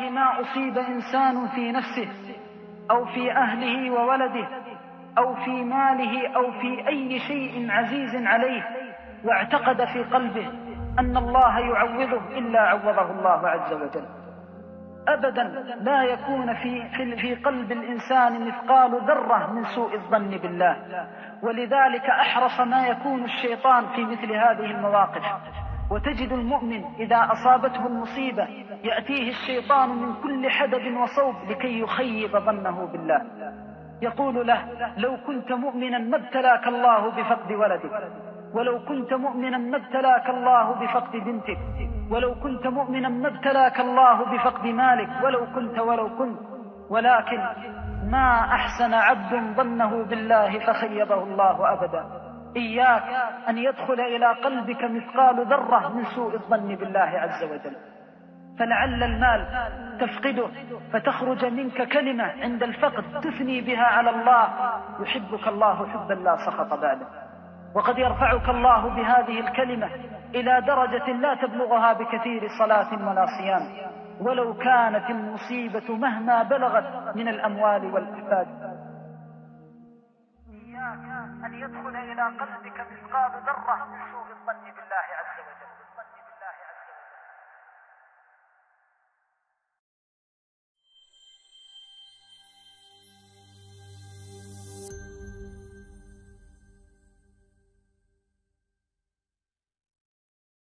والله ما أصيب إنسان في نفسه أو في أهله وولده أو في ماله أو في أي شيء عزيز عليه واعتقد في قلبه أن الله يعوضه إلا عوضه الله عز وجل. أبدا لا يكون في, في, في قلب الإنسان مثقال ذرة من سوء الظن بالله. ولذلك أحرص ما يكون الشيطان في مثل هذه المواقف. وتجد المؤمن إذا أصابته المصيبة يأتيه الشيطان من كل حدب وصوب لكي يخيب ظنه بالله. يقول له لو كنت مؤمنا ما ابتلاك الله بفقد ولدك. ولو كنت مؤمنا ما ابتلاك الله بفقد بنتك. ولو كنت مؤمنا ما ابتلاك الله بفقد مالك. ولو كنت ولو كنت. ولكن ما أحسن عبد ظنه بالله فخيبه الله أبدا. إياك أن يدخل إلى قلبك مثقال ذرة من سوء الظن بالله عز وجل. فلعل المال تفقده فتخرج منك كلمة عند الفقد تثني بها على الله. يحبك الله حبا لا سخط بعده وقد يرفعك الله بهذه الكلمة إلى درجة لا تبلغها بكثير صلاة ولا صيام. ولو كانت المصيبة مهما بلغت من الأموال والأحفاد. يدخل إلى قلبك مثقال ذرة.